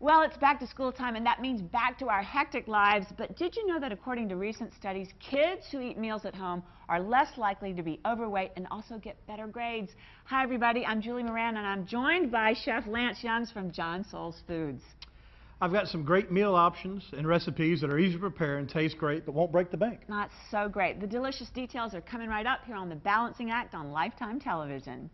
Well, it's back to school time, and that means back to our hectic lives. But did you know that according to recent studies, kids who eat meals at home are less likely to be overweight and also get better grades? Hi, everybody. I'm Julie Moran, and I'm joined by Chef Lance Youngs from John Soules Foods. I've got some great meal options and recipes that are easy to prepare and taste great, but won't break the bank. That's so great. The delicious details are coming right up here on The Balancing Act on Lifetime Television.